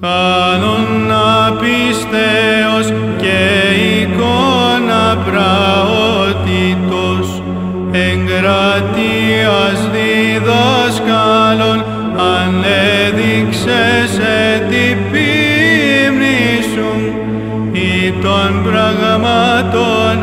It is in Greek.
κάνον απίστεως και εικόνα πραότητος, εγκρατείας διδάσκαλον, ανέδειξες ετυπήμνησουν, ή των πραγμάτων